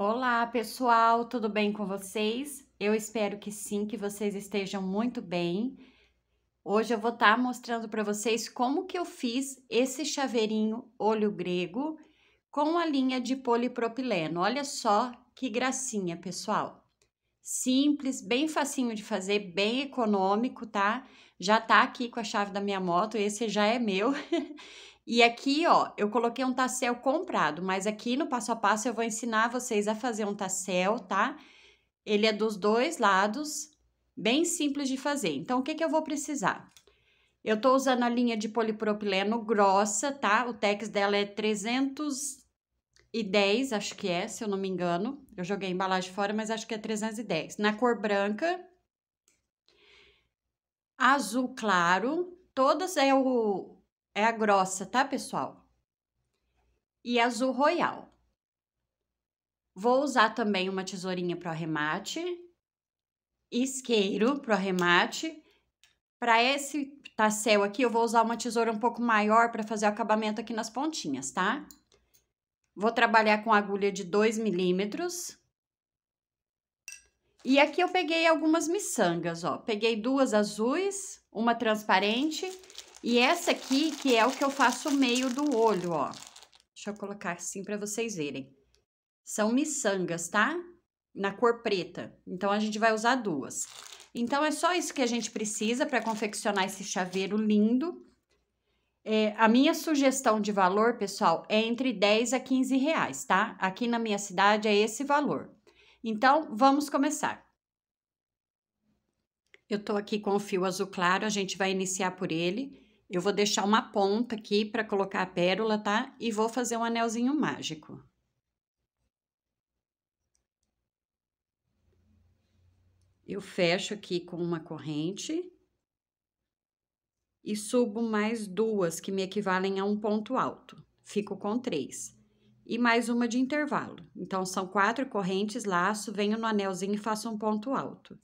Olá, pessoal, tudo bem com vocês? Eu espero que sim, que vocês estejam muito bem. Hoje eu vou estar tá mostrando para vocês como que eu fiz esse chaveirinho olho grego com a linha de polipropileno. Olha só que gracinha, pessoal. Simples, bem facinho de fazer, bem econômico, tá? Já tá aqui com a chave da minha moto, esse já é meu. E aqui, ó, eu coloquei um tassel comprado, mas aqui no passo a passo eu vou ensinar vocês a fazer um tassel, tá? Ele é dos dois lados, bem simples de fazer. Então, o que que eu vou precisar? Eu tô usando a linha de polipropileno grossa, tá? O tex dela é 310, acho que é, se eu não me engano. Eu joguei a embalagem fora, mas acho que é 310. Na cor branca, azul claro, todas é o é a grossa, tá, pessoal? E azul royal. Vou usar também uma tesourinha para o arremate, isqueiro para o arremate. Para esse tassel aqui, eu vou usar uma tesoura um pouco maior para fazer o acabamento aqui nas pontinhas, tá? Vou trabalhar com agulha de 2 milímetros. E aqui eu peguei algumas miçangas, ó. Peguei duas azuis, uma transparente e essa aqui, que é o que eu faço meio do olho, ó. Deixa eu colocar assim para vocês verem. São miçangas, tá? Na cor preta. Então, a gente vai usar duas. Então, é só isso que a gente precisa para confeccionar esse chaveiro lindo. É, a minha sugestão de valor, pessoal, é entre 10 a 15 reais, tá? Aqui na minha cidade é esse valor. Então, vamos começar. Eu tô aqui com o fio azul claro, a gente vai iniciar por ele. Eu vou deixar uma ponta aqui para colocar a pérola, tá? E vou fazer um anelzinho mágico. Eu fecho aqui com uma corrente e subo mais duas, que me equivalem a um ponto alto. Fico com três. E mais uma de intervalo. Então, são quatro correntes, laço, venho no anelzinho e faço um ponto alto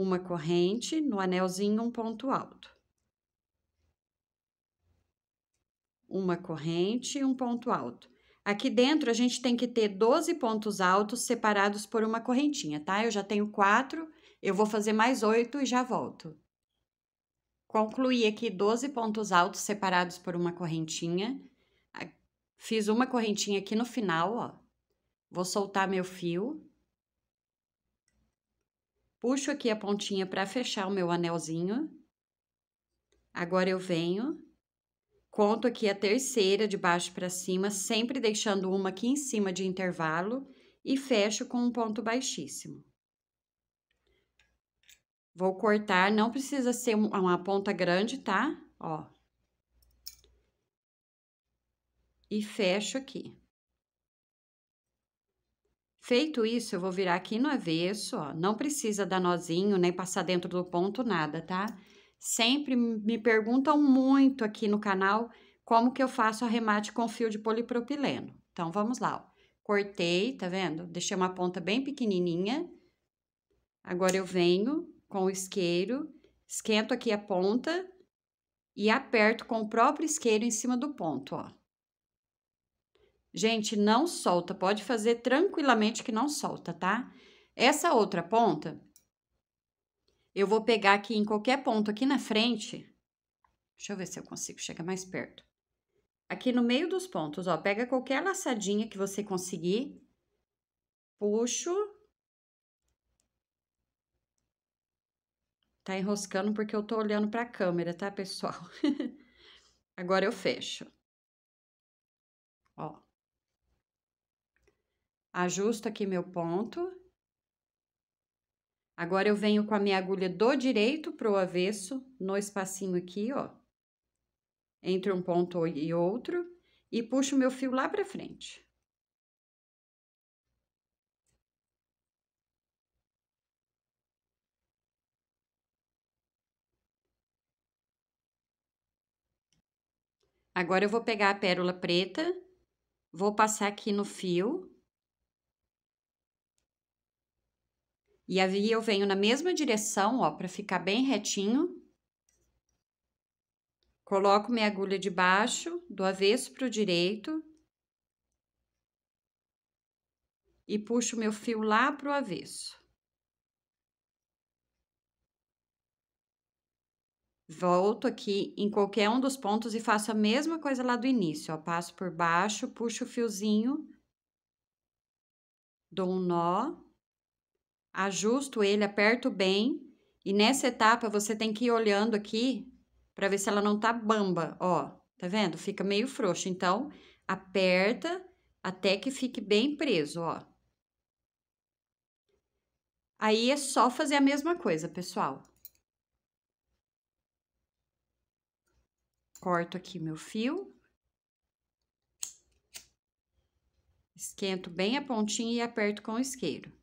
uma corrente, no anelzinho um ponto alto. Uma corrente e um ponto alto. Aqui dentro, a gente tem que ter 12 pontos altos separados por uma correntinha, tá? Eu já tenho quatro, eu vou fazer mais oito e já volto. Concluí aqui 12 pontos altos separados por uma correntinha. Fiz uma correntinha aqui no final, ó. Vou soltar meu fio. Puxo aqui a pontinha para fechar o meu anelzinho. Agora eu venho, conto aqui a terceira de baixo para cima, sempre deixando uma aqui em cima de intervalo e fecho com um ponto baixíssimo. Vou cortar, não precisa ser uma ponta grande, tá? Ó. E fecho aqui. Feito isso, eu vou virar aqui no avesso, ó. Não precisa dar nozinho, nem passar dentro do ponto, nada, tá? Sempre me perguntam muito aqui no canal como que eu faço arremate com fio de polipropileno. Então, vamos lá, ó. Cortei, tá vendo? Deixei uma ponta bem pequenininha. Agora, eu venho com o isqueiro, esquento aqui a ponta e aperto com o próprio isqueiro em cima do ponto, ó. Gente, não solta, pode fazer tranquilamente que não solta, tá? Essa outra ponta, eu vou pegar aqui em qualquer ponto aqui na frente. Deixa eu ver se eu consigo chegar mais perto. Aqui no meio dos pontos, ó, pega qualquer laçadinha que você conseguir. Puxo. Tá enroscando porque eu tô olhando pra câmera, tá, pessoal? Agora eu fecho. Ó. Ajusto aqui meu ponto. Agora, eu venho com a minha agulha do direito pro avesso, no espacinho aqui, ó. Entre um ponto e outro, e puxo meu fio lá pra frente. Agora, eu vou pegar a pérola preta, vou passar aqui no fio E aí eu venho na mesma direção, ó, para ficar bem retinho. Coloco minha agulha de baixo, do avesso para o direito. e puxo meu fio lá pro avesso. Volto aqui em qualquer um dos pontos e faço a mesma coisa lá do início, ó. Passo por baixo, puxo o fiozinho, dou um nó, ajusto ele, aperto bem, e nessa etapa você tem que ir olhando aqui para ver se ela não tá bamba, ó. Tá vendo? Fica meio frouxo. Então, aperta até que fique bem preso, ó. Aí é só fazer a mesma coisa, pessoal. Corto aqui meu fio. Esquento bem a pontinha e aperto com o isqueiro.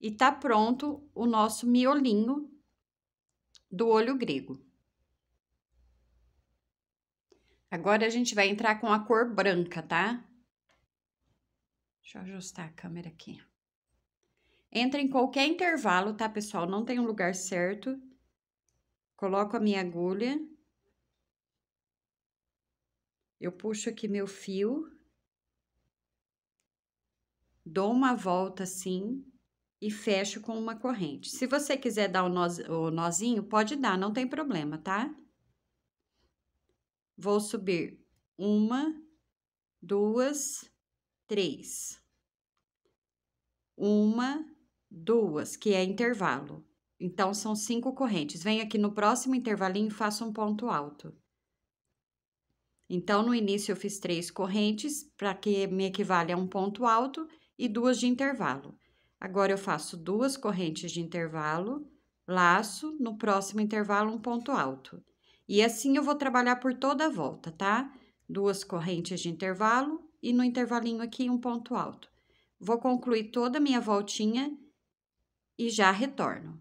E tá pronto o nosso miolinho do olho grego. Agora, a gente vai entrar com a cor branca, tá? Deixa eu ajustar a câmera aqui. Entra em qualquer intervalo, tá, pessoal? Não tem um lugar certo. Coloco a minha agulha eu puxo aqui meu fio, dou uma volta assim e fecho com uma corrente. Se você quiser dar o, noz, o nozinho, pode dar, não tem problema, tá? Vou subir uma, duas, três. Uma, duas, que é intervalo. Então, são cinco correntes. Venho aqui no próximo intervalinho e faço um ponto alto. Então, no início eu fiz três correntes, para que me equivale a um ponto alto, e duas de intervalo. Agora, eu faço duas correntes de intervalo, laço, no próximo intervalo um ponto alto. E assim eu vou trabalhar por toda a volta, tá? Duas correntes de intervalo e no intervalinho aqui um ponto alto. Vou concluir toda a minha voltinha e já retorno.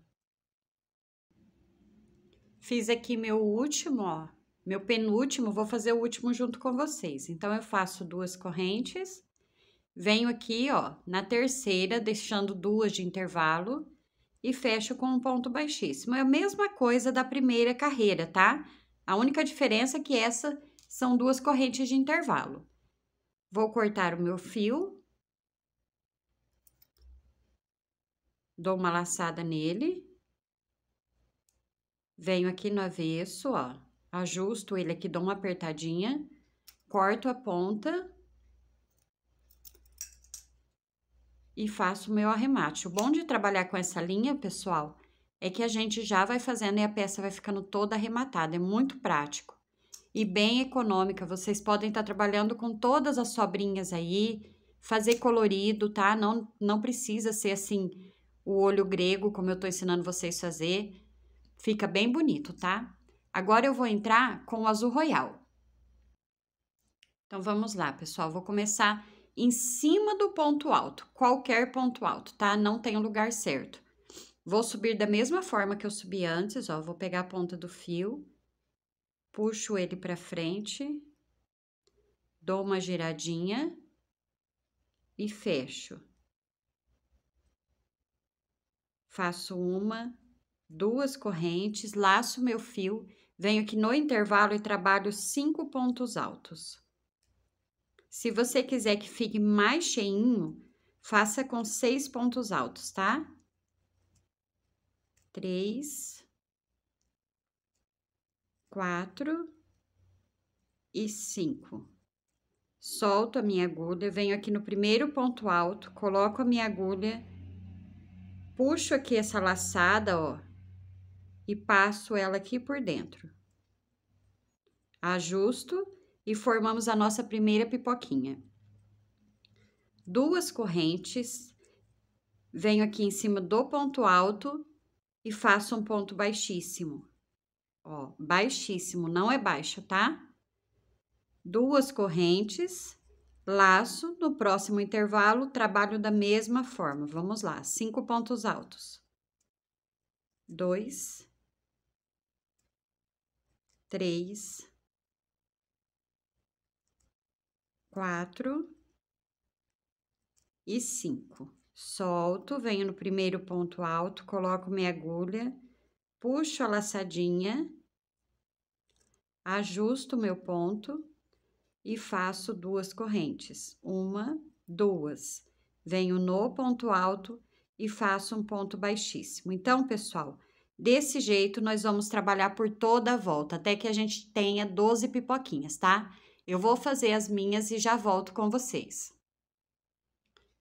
Fiz aqui meu último, ó, meu penúltimo, vou fazer o último junto com vocês. Então, eu faço duas correntes, venho aqui, ó, na terceira, deixando duas de intervalo e fecho com um ponto baixíssimo. É a mesma coisa da primeira carreira, tá? A única diferença é que essa são duas correntes de intervalo. Vou cortar o meu fio. Dou uma laçada nele. Venho aqui no avesso, ó ajusto ele aqui, dou uma apertadinha, corto a ponta e faço o meu arremate. O bom de trabalhar com essa linha, pessoal, é que a gente já vai fazendo e a peça vai ficando toda arrematada, é muito prático. E bem econômica, vocês podem estar trabalhando com todas as sobrinhas aí, fazer colorido, tá? Não, não precisa ser assim, o olho grego, como eu tô ensinando vocês a fazer. Fica bem bonito, tá? Agora eu vou entrar com o azul royal. Então, vamos lá, pessoal. Vou começar em cima do ponto alto, qualquer ponto alto, tá? Não tem um lugar certo. Vou subir da mesma forma que eu subi antes, ó. Vou pegar a ponta do fio, puxo ele pra frente, dou uma giradinha e fecho. Faço uma, duas correntes, laço meu fio Venho aqui no intervalo e trabalho cinco pontos altos. Se você quiser que fique mais cheinho, faça com seis pontos altos, tá? Três, quatro e cinco. Solto a minha agulha, venho aqui no primeiro ponto alto, coloco a minha agulha, puxo aqui essa laçada, ó, e passo ela aqui por dentro. Ajusto e formamos a nossa primeira pipoquinha. Duas correntes, venho aqui em cima do ponto alto e faço um ponto baixíssimo. Ó, baixíssimo, não é baixo, tá? Duas correntes, laço, no próximo intervalo, trabalho da mesma forma. Vamos lá, cinco pontos altos. Dois, três, quatro e cinco. Solto, venho no primeiro ponto alto, coloco minha agulha, puxo a laçadinha, ajusto meu ponto e faço duas correntes. Uma, duas. venho no ponto alto e faço um ponto baixíssimo. Então, pessoal, desse jeito nós vamos trabalhar por toda a volta, até que a gente tenha 12 pipoquinhas, tá? Eu vou fazer as minhas e já volto com vocês.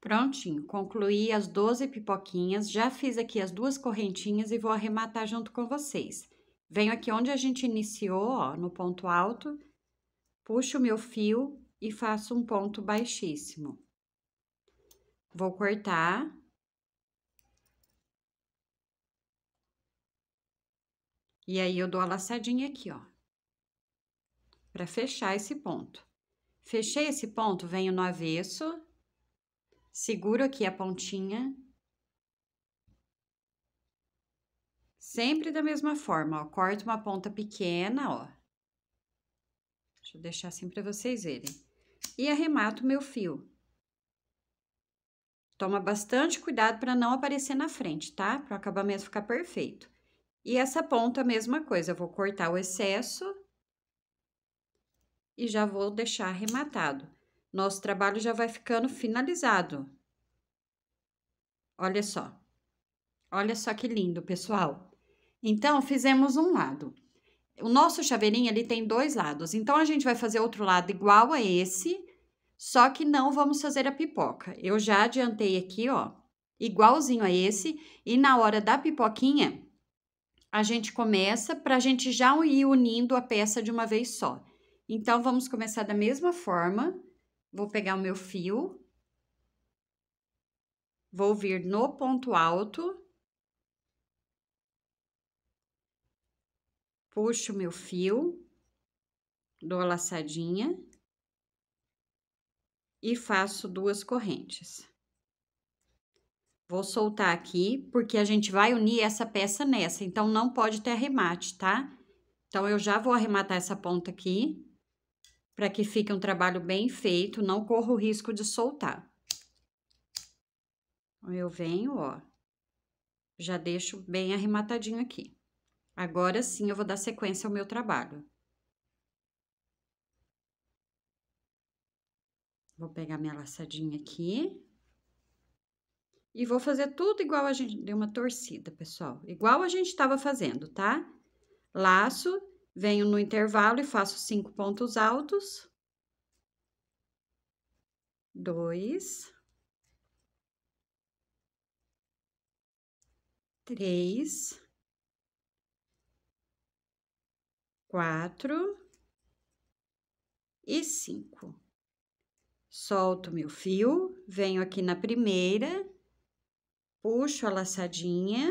Prontinho, concluí as 12 pipoquinhas, já fiz aqui as duas correntinhas e vou arrematar junto com vocês. Venho aqui onde a gente iniciou, ó, no ponto alto, puxo o meu fio e faço um ponto baixíssimo. Vou cortar. E aí, eu dou a laçadinha aqui, ó, para fechar esse ponto. Fechei esse ponto, venho no avesso, seguro aqui a pontinha. Sempre da mesma forma, ó, corto uma ponta pequena, ó. Deixa eu deixar assim para vocês verem. E arremato meu fio. Toma bastante cuidado para não aparecer na frente, tá? Para o acabamento ficar perfeito. E essa ponta, a mesma coisa, eu vou cortar o excesso e já vou deixar arrematado. Nosso trabalho já vai ficando finalizado. Olha só. Olha só que lindo, pessoal. Então, fizemos um lado. O nosso chaveirinho, ele tem dois lados. Então, a gente vai fazer outro lado igual a esse, só que não vamos fazer a pipoca. Eu já adiantei aqui, ó, igualzinho a esse. E na hora da pipoquinha, a gente começa para a gente já ir unindo a peça de uma vez só. Então, vamos começar da mesma forma. Vou pegar o meu fio. Vou vir no ponto alto. Puxo meu fio. Dou a laçadinha e faço duas correntes. Vou soltar aqui, porque a gente vai unir essa peça nessa, então não pode ter arremate, tá? Então, eu já vou arrematar essa ponta aqui, para que fique um trabalho bem feito, não corra o risco de soltar. Eu venho, ó, já deixo bem arrematadinho aqui. Agora sim, eu vou dar sequência ao meu trabalho. Vou pegar minha laçadinha aqui. E vou fazer tudo igual a gente... Deu uma torcida, pessoal. Igual a gente estava fazendo, tá? Laço, venho no intervalo e faço cinco pontos altos. Dois. Três. Quatro. E cinco solto meu fio, venho aqui na primeira, puxo a laçadinha,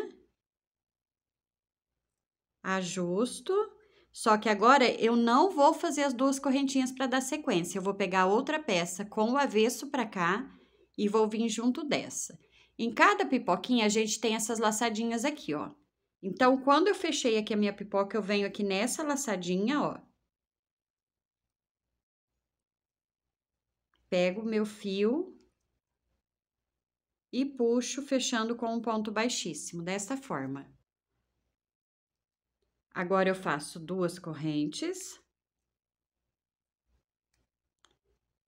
ajusto, só que agora eu não vou fazer as duas correntinhas para dar sequência, eu vou pegar outra peça com o avesso para cá e vou vir junto dessa. Em cada pipoquinha, a gente tem essas laçadinhas aqui, ó. Então, quando eu fechei aqui a minha pipoca, eu venho aqui nessa laçadinha, ó, pego o meu fio e puxo fechando com um ponto baixíssimo, dessa forma. Agora, eu faço duas correntes.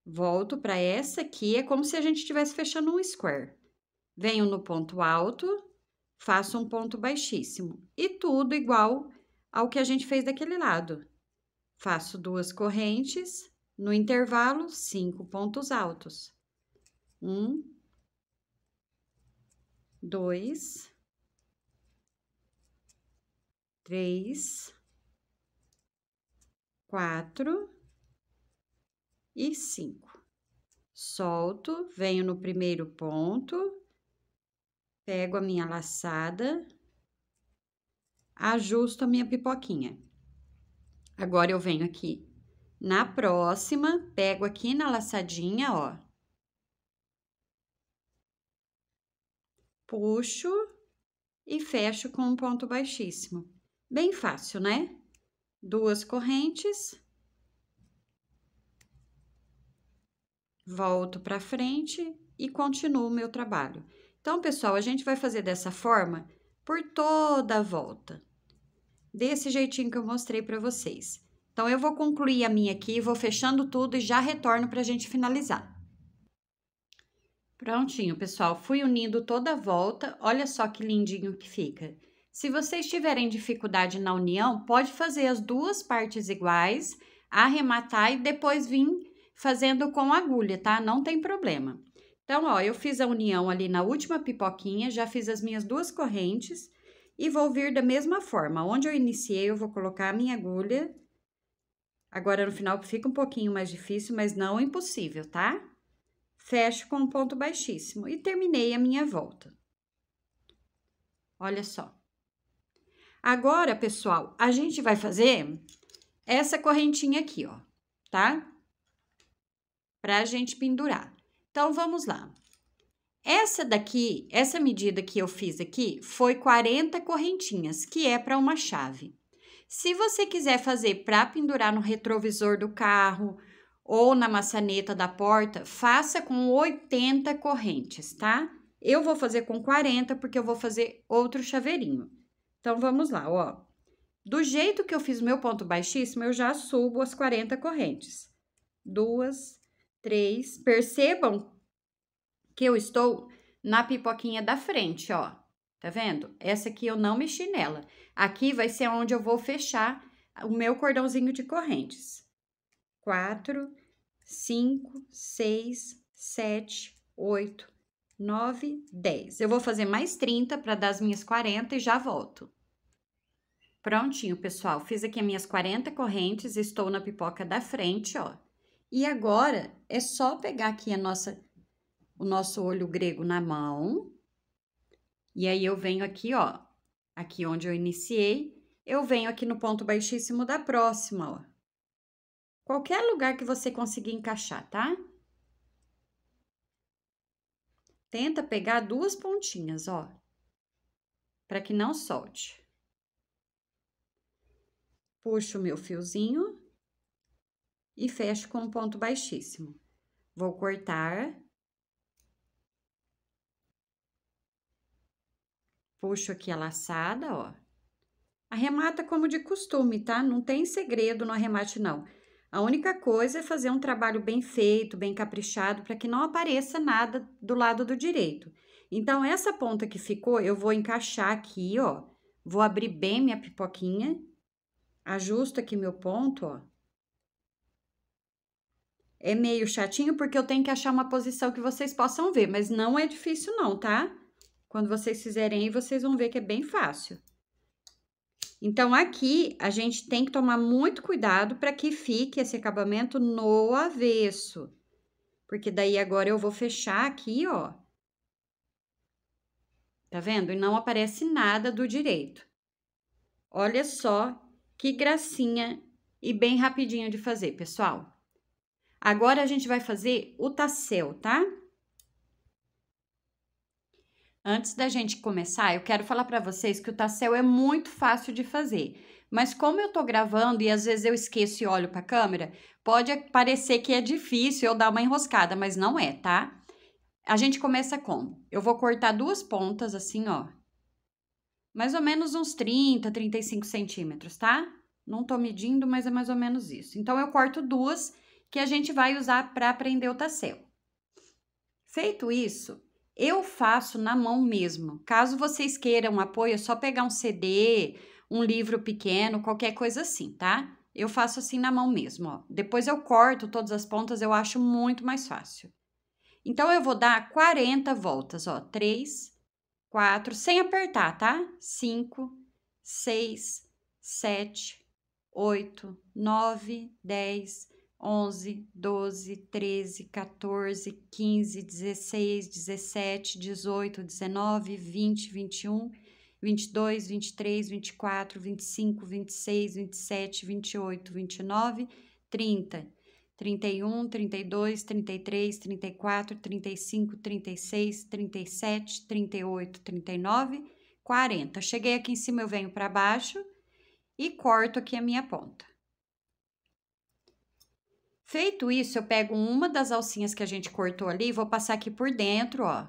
Volto para essa aqui, é como se a gente estivesse fechando um square. Venho no ponto alto, faço um ponto baixíssimo. E tudo igual ao que a gente fez daquele lado. Faço duas correntes no intervalo, cinco pontos altos. Um, dois, três, quatro e cinco. Solto, venho no primeiro ponto, pego a minha laçada, ajusto a minha pipoquinha. Agora, eu venho aqui na próxima, pego aqui na laçadinha, ó. Puxo e fecho com um ponto baixíssimo. Bem fácil, né? Duas correntes. Volto para frente e continuo o meu trabalho. Então, pessoal, a gente vai fazer dessa forma por toda a volta. Desse jeitinho que eu mostrei para vocês. Então, eu vou concluir a minha aqui, vou fechando tudo e já retorno para a gente finalizar. Prontinho, pessoal. Fui unindo toda a volta. Olha só que lindinho que fica. Se vocês tiverem dificuldade na união, pode fazer as duas partes iguais, arrematar e depois vir fazendo com agulha, tá? Não tem problema. Então, ó, eu fiz a união ali na última pipoquinha, já fiz as minhas duas correntes e vou vir da mesma forma. Onde eu iniciei, eu vou colocar a minha agulha. Agora, no final, fica um pouquinho mais difícil, mas não impossível, tá? Fecho com um ponto baixíssimo e terminei a minha volta. Olha só. Agora, pessoal, a gente vai fazer essa correntinha aqui, ó, tá? Pra gente pendurar. Então, vamos lá. Essa daqui, essa medida que eu fiz aqui, foi 40 correntinhas, que é para uma chave. Se você quiser fazer para pendurar no retrovisor do carro ou na maçaneta da porta, faça com 80 correntes, tá? Eu vou fazer com 40 porque eu vou fazer outro chaveirinho. Então, vamos lá, ó. Do jeito que eu fiz meu ponto baixíssimo, eu já subo as 40 correntes. Duas, três. Percebam que eu estou na pipoquinha da frente, ó. Tá vendo? Essa aqui eu não mexi nela. Aqui vai ser onde eu vou fechar o meu cordãozinho de correntes. Quatro, cinco, seis, sete, oito, nove, dez. Eu vou fazer mais 30 para dar as minhas 40 e já volto. Prontinho, pessoal. Fiz aqui as minhas 40 correntes, estou na pipoca da frente, ó. E agora é só pegar aqui a nossa, o nosso olho grego na mão. E aí eu venho aqui, ó, aqui onde eu iniciei, eu venho aqui no ponto baixíssimo da próxima, ó. Qualquer lugar que você conseguir encaixar, tá? Tenta pegar duas pontinhas, ó, para que não solte. Puxo o meu fiozinho e fecho com um ponto baixíssimo. Vou cortar. Puxo aqui a laçada, ó. Arremata como de costume, tá? Não tem segredo no arremate, não. A única coisa é fazer um trabalho bem feito, bem caprichado, para que não apareça nada do lado do direito. Então, essa ponta que ficou, eu vou encaixar aqui, ó. Vou abrir bem minha pipoquinha. Ajusto aqui meu ponto, ó é meio chatinho porque eu tenho que achar uma posição que vocês possam ver, mas não é difícil não, tá? Quando vocês fizerem aí, vocês vão ver que é bem fácil. Então, aqui, a gente tem que tomar muito cuidado para que fique esse acabamento no avesso. Porque daí, agora, eu vou fechar aqui, ó. Tá vendo? E não aparece nada do direito. Olha só que gracinha e bem rapidinho de fazer, pessoal. Agora, a gente vai fazer o tassel, tá? Antes da gente começar, eu quero falar para vocês que o tassel é muito fácil de fazer. Mas como eu tô gravando e às vezes eu esqueço e olho para a câmera, pode parecer que é difícil eu dar uma enroscada, mas não é, tá? A gente começa como? Eu vou cortar duas pontas assim, ó. Mais ou menos uns 30, 35 centímetros, tá? Não tô medindo, mas é mais ou menos isso. Então, eu corto duas que a gente vai usar para prender o tassel. Feito isso, eu faço na mão mesmo. Caso vocês queiram apoio, é só pegar um CD, um livro pequeno, qualquer coisa assim, tá? Eu faço assim na mão mesmo, ó. Depois eu corto todas as pontas, eu acho muito mais fácil. Então, eu vou dar 40 voltas, ó. 3, 4, sem apertar, tá? 5, 6, 7, 8, 9, 10, 11, 12, 13, 14, 15, 16, 17, 18, 19, 20, 21, 22, 23, 24, 25, 26, 27, 28, 29, 30, 31, 32, 33, 34, 35, 36, 37, 38, 39, 40. Cheguei aqui em cima, eu venho para baixo e corto aqui a minha ponta. Feito isso, eu pego uma das alcinhas que a gente cortou ali e vou passar aqui por dentro, ó.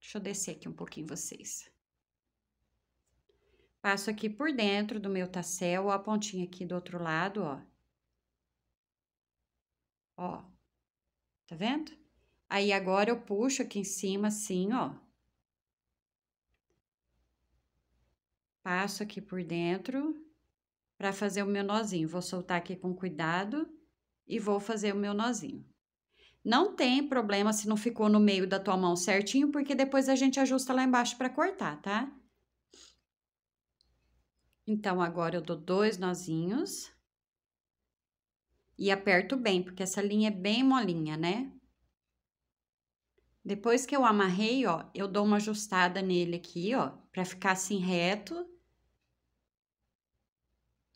Deixa eu descer aqui um pouquinho vocês. Passo aqui por dentro do meu tassel, ó, a pontinha aqui do outro lado, ó. Ó, tá vendo? Aí agora eu puxo aqui em cima assim, ó. Passo aqui por dentro para fazer o meu nozinho. Vou soltar aqui com cuidado e vou fazer o meu nozinho. Não tem problema se não ficou no meio da tua mão certinho, porque depois a gente ajusta lá embaixo para cortar, tá? Então, agora eu dou dois nozinhos. E aperto bem, porque essa linha é bem molinha, né? Depois que eu amarrei, ó, eu dou uma ajustada nele aqui, ó, pra ficar assim reto.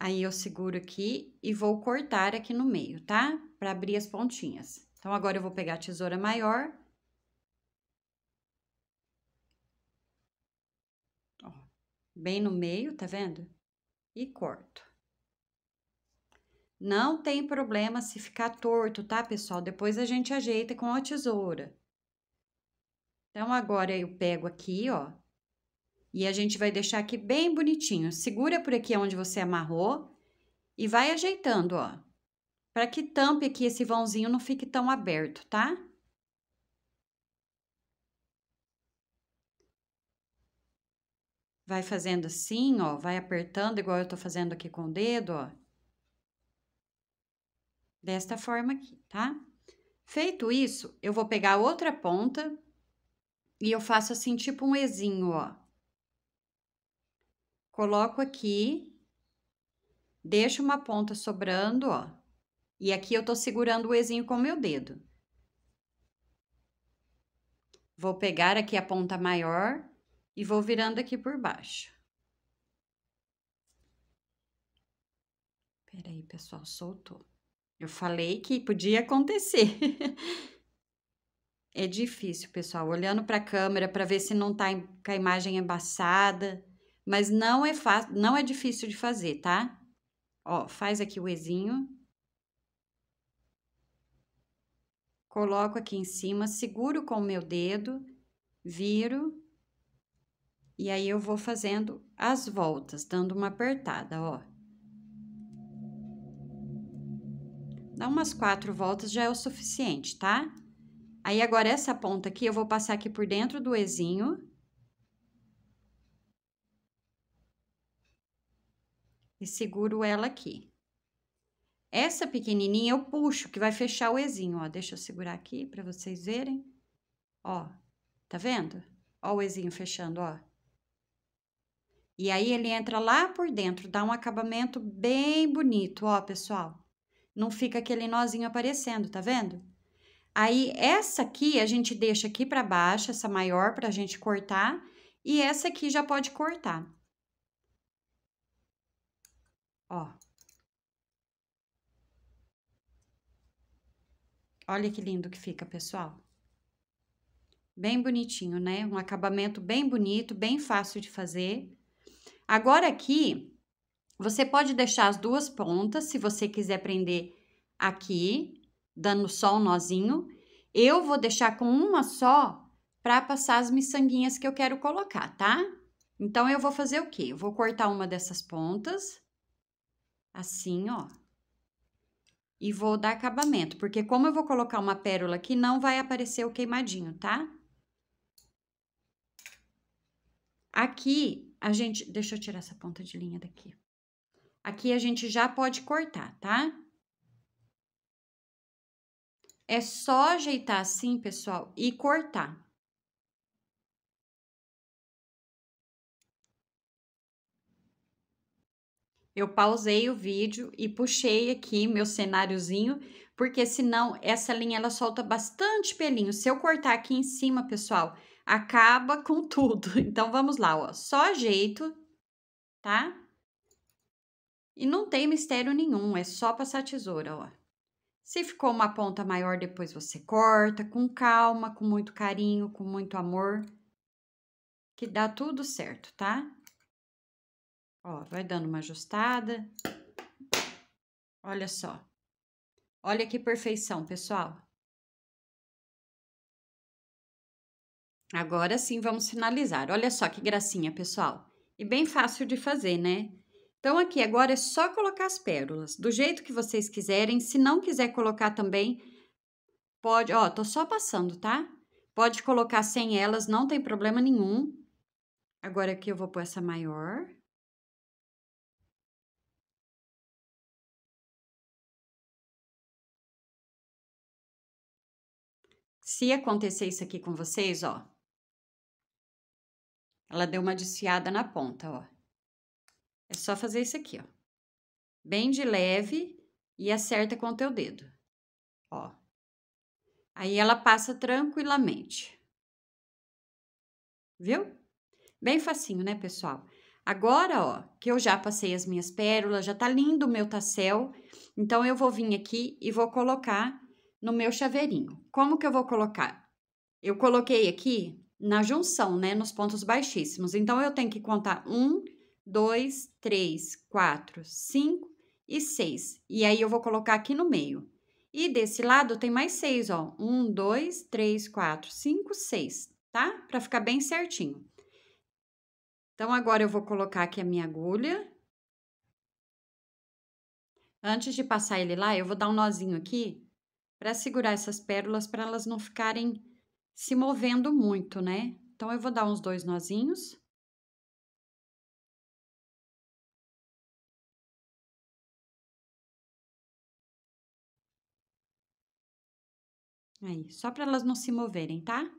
Aí, eu seguro aqui e vou cortar aqui no meio, tá? Pra abrir as pontinhas. Então, agora eu vou pegar a tesoura maior. Ó, bem no meio, tá vendo? E corto. Não tem problema se ficar torto, tá, pessoal? Depois a gente ajeita com a tesoura. Então, agora eu pego aqui, ó, e a gente vai deixar aqui bem bonitinho. Segura por aqui onde você amarrou e vai ajeitando, ó. Para que tampe aqui esse vãozinho não fique tão aberto, tá? Vai fazendo assim, ó, vai apertando igual eu tô fazendo aqui com o dedo, ó. Desta forma aqui, tá? Feito isso, eu vou pegar outra ponta e eu faço assim, tipo um ezinho, ó. Coloco aqui, deixo uma ponta sobrando, ó. E aqui eu tô segurando o ezinho com o meu dedo. Vou pegar aqui a ponta maior e vou virando aqui por baixo. Peraí, pessoal, soltou. Eu falei que podia acontecer. é difícil, pessoal, olhando para a câmera para ver se não tá com a imagem embaçada, mas não é não é difícil de fazer, tá? Ó, faz aqui o ezinho. Coloco aqui em cima, seguro com o meu dedo, viro e aí, eu vou fazendo as voltas, dando uma apertada, ó. Dá umas quatro voltas, já é o suficiente, tá? Aí, agora, essa ponta aqui, eu vou passar aqui por dentro do ezinho. E seguro ela aqui. Essa pequenininha eu puxo, que vai fechar o ezinho, ó. Deixa eu segurar aqui para vocês verem. Ó, tá vendo? Ó o ezinho fechando, ó. E aí ele entra lá por dentro, dá um acabamento bem bonito, ó, pessoal. Não fica aquele nozinho aparecendo, tá vendo? Aí essa aqui a gente deixa aqui para baixo, essa maior para a gente cortar, e essa aqui já pode cortar. Ó. Olha que lindo que fica, pessoal. Bem bonitinho, né? Um acabamento bem bonito, bem fácil de fazer. Agora aqui, você pode deixar as duas pontas, se você quiser prender aqui, dando só um nozinho. Eu vou deixar com uma só para passar as miçanguinhas que eu quero colocar, tá? Então, eu vou fazer o quê? Eu vou cortar uma dessas pontas, assim, ó. E vou dar acabamento, porque como eu vou colocar uma pérola aqui, não vai aparecer o queimadinho, tá? Aqui, a gente, deixa eu tirar essa ponta de linha daqui. Aqui a gente já pode cortar, tá? É só ajeitar assim, pessoal, e cortar. Eu pausei o vídeo e puxei aqui meu cenáriozinho, porque senão essa linha ela solta bastante pelinho. Se eu cortar aqui em cima, pessoal, acaba com tudo. Então, vamos lá, ó. Só ajeito, tá? E não tem mistério nenhum, é só passar a tesoura, ó. Se ficou uma ponta maior, depois você corta com calma, com muito carinho, com muito amor, que dá tudo certo, tá? Ó, vai dando uma ajustada. Olha só. Olha que perfeição, pessoal. Agora sim, vamos finalizar. Olha só que gracinha, pessoal. E bem fácil de fazer, né? Então, aqui agora é só colocar as pérolas, do jeito que vocês quiserem. Se não quiser colocar também, Pode, ó, tô só passando, tá? Pode colocar sem elas, não tem problema nenhum. Agora aqui eu vou pôr essa maior. Se acontecer isso aqui com vocês, ó. Ela deu uma desfiada na ponta, ó. É só fazer isso aqui, ó. Bem de leve e acerta com o teu dedo, ó. Aí ela passa tranquilamente. Viu? Bem facinho, né, pessoal? Agora, ó, que eu já passei as minhas pérolas, já tá lindo o meu tassel. Então, eu vou vir aqui e vou colocar no meu chaveirinho. Como que eu vou colocar? Eu coloquei aqui na junção, né, nos pontos baixíssimos. Então, eu tenho que contar um, dois, três, quatro, cinco e seis. E aí, eu vou colocar aqui no meio. E desse lado tem mais seis, ó. Um, dois, três, quatro, cinco, seis, tá? Para ficar bem certinho. Então, agora eu vou colocar aqui a minha agulha. Antes de passar ele lá, eu vou dar um nozinho aqui para segurar essas pérolas para elas não ficarem se movendo muito, né? Então, eu vou dar uns dois nozinhos. Aí, só para elas não se moverem, tá?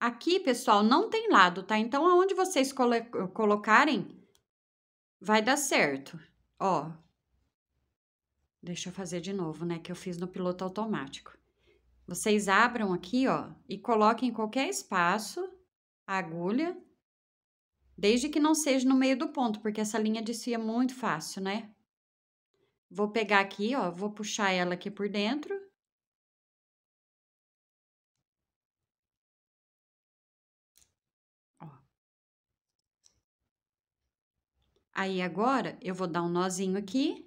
Aqui, pessoal, não tem lado, tá? Então, aonde vocês colo colocarem, vai dar certo. Ó. Deixa eu fazer de novo, né? Que eu fiz no piloto automático. Vocês abram aqui, ó, e coloquem em qualquer espaço a agulha, desde que não seja no meio do ponto, porque essa linha desfia muito fácil, né? Vou pegar aqui, ó, vou puxar ela aqui por dentro Aí, agora, eu vou dar um nozinho aqui.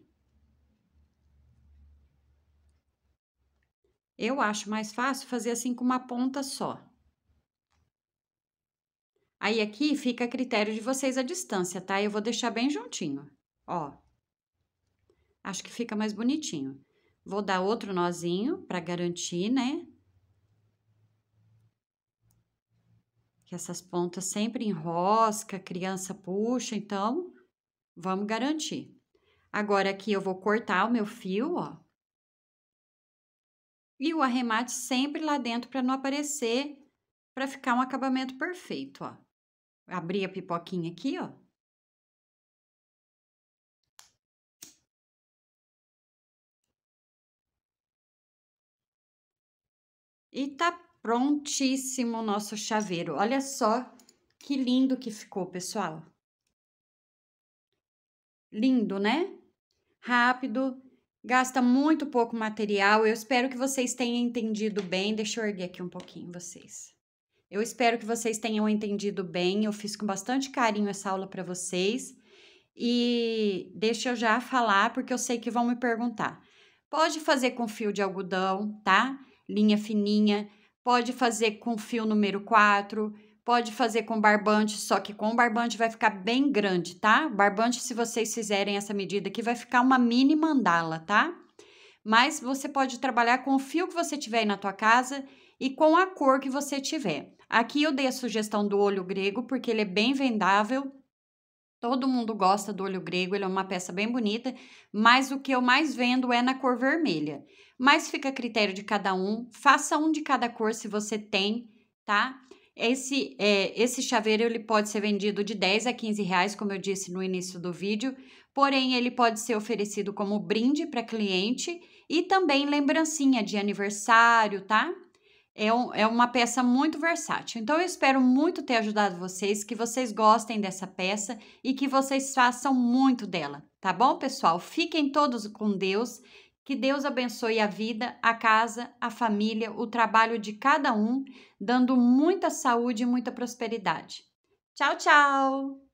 Eu acho mais fácil fazer assim com uma ponta só. Aí, aqui fica a critério de vocês a distância, tá? Eu vou deixar bem juntinho, ó. Acho que fica mais bonitinho. Vou dar outro nozinho para garantir, né? Que essas pontas sempre enrosca, criança puxa, então Vamos garantir. Agora, aqui eu vou cortar o meu fio, ó. E o arremate sempre lá dentro para não aparecer, para ficar um acabamento perfeito, ó. Abri a pipoquinha aqui, ó. E tá prontíssimo o nosso chaveiro. Olha só que lindo que ficou, pessoal. Lindo, né? Rápido, gasta muito pouco material. Eu espero que vocês tenham entendido bem. Deixa eu erguer aqui um pouquinho vocês. Eu espero que vocês tenham entendido bem. Eu fiz com bastante carinho essa aula para vocês. E deixa eu já falar, porque eu sei que vão me perguntar. Pode fazer com fio de algodão, tá? Linha fininha. Pode fazer com fio número 4 Pode fazer com barbante, só que com barbante vai ficar bem grande, tá? Barbante, se vocês fizerem essa medida aqui, vai ficar uma mini mandala, tá? Mas você pode trabalhar com o fio que você tiver aí na tua casa e com a cor que você tiver. Aqui eu dei a sugestão do olho grego, porque ele é bem vendável. Todo mundo gosta do olho grego, ele é uma peça bem bonita, mas o que eu mais vendo é na cor vermelha. Mas fica a critério de cada um, faça um de cada cor se você tem, tá? Esse, é, esse chaveiro ele pode ser vendido de 10 a 15 reais, como eu disse no início do vídeo, porém ele pode ser oferecido como brinde para cliente e também lembrancinha de aniversário, tá? É, um, é uma peça muito versátil. Então, eu espero muito ter ajudado vocês, que vocês gostem dessa peça e que vocês façam muito dela, tá bom, pessoal? Fiquem todos com Deus que Deus abençoe a vida, a casa, a família, o trabalho de cada um, dando muita saúde e muita prosperidade. Tchau, tchau!